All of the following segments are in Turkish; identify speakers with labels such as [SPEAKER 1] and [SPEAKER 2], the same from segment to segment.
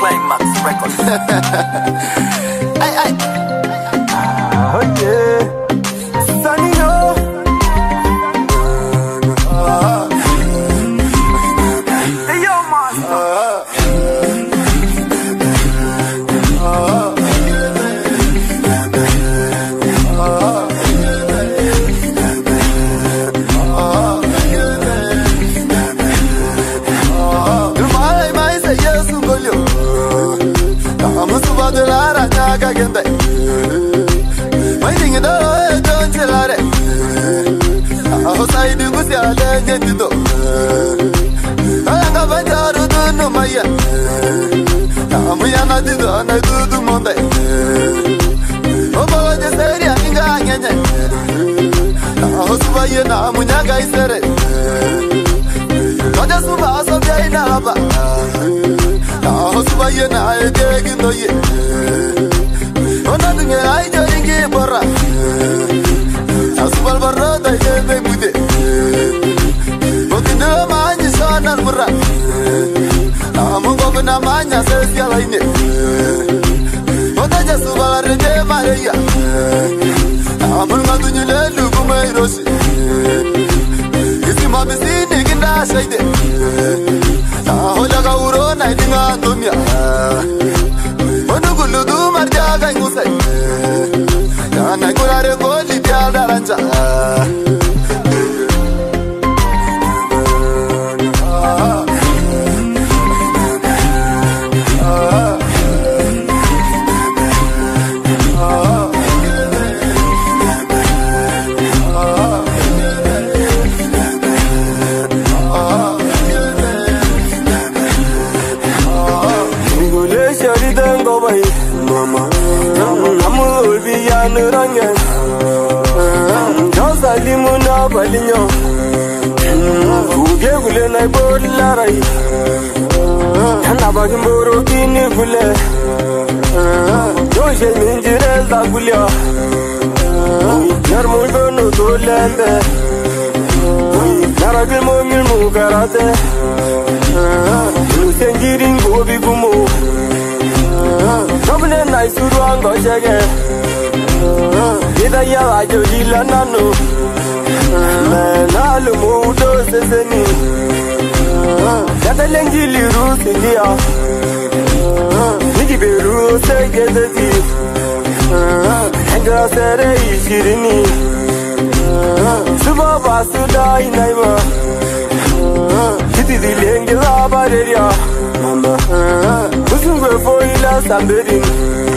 [SPEAKER 1] climax records.
[SPEAKER 2] kalenye dino Ayanga banjaru dunu maya Namu yana dino na dudu monde Obolo jeseri aninga angenye Na hosuba ye na munyaga isere Kaja suba asobya ina haba Na hosuba ye na edegi no ye amanya sesia laine Onda jesu bala reje mareya Amul nga dunyu lelu kuma iroshi Isi mabisi niginda shaide. Ahola ka uro na idinga dumya Onu gulu du marja gai ngusai Ya naikura re goli dial daranja.
[SPEAKER 3] yanuranye josalimu nabalinyo kubye gule naibor larai yanabagin boru kini gule joshe minjire zagulya yarmul bonu dolende Karagil mo mil mo karate Sengirin gobi gumo Nobne naisuru ango shege Ida ya ajo lila nano Mena lumu do seseni. Yata lengi liru singia Niki beru segedeti. Engra sere ishirini Suba basu da inaiba Kiti dilenge la bareria. Mama Usungwe foila samberin Oh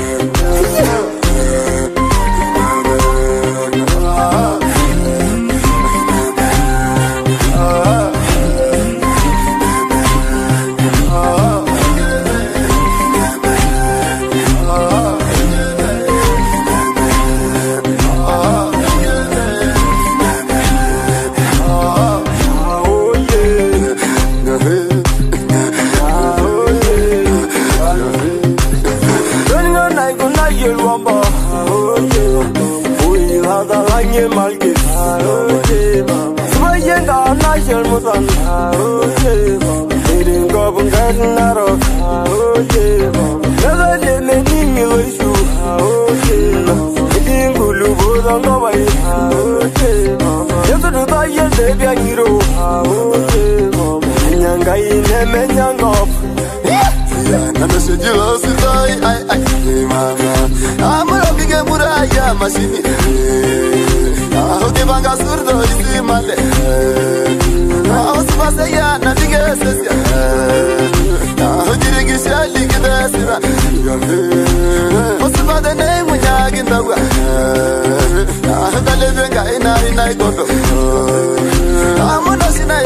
[SPEAKER 3] Oh, yeah, mama. Oh, yeah, mama. Oh, yeah, mama. Oh, yeah, mama. Oh, yeah, mama. Oh, yeah, mama. Oh, yeah, mama. Oh, yeah, mama. Oh, yeah, mama. Oh, yeah, mama. Oh, yeah, mama. Oh,
[SPEAKER 2] yeah, mama. Lo sitai ay ay mama. Amura bige muraya masini. Aho ke banga surdo isi male. Aho sibase ya na bige sesia. Aho dirigi shali gida sira. Osibade ne munya gindawa. Dale benga ina ina ikondo. Amuna sina